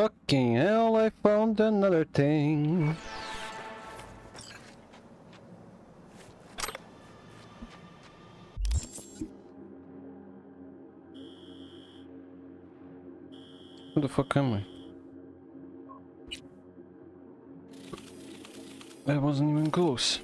Fucking hell, I found another thing. Where the fuck am I? That wasn't even close.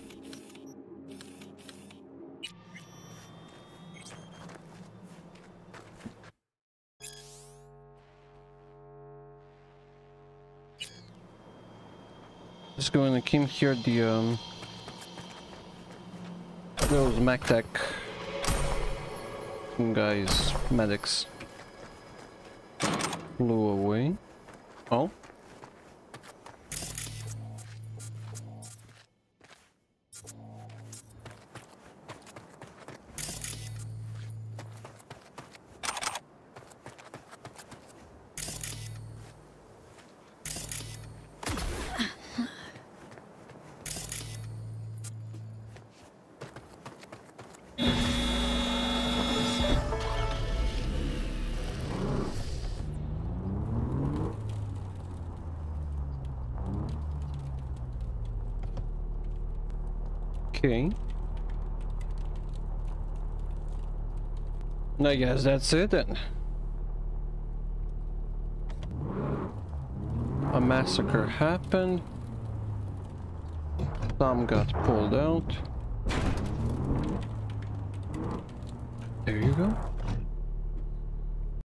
Let's go and I came here the um those MaxTac guys medics flew away. Oh. Okay. I guess that's it then. A massacre happened. Some got pulled out. There you go.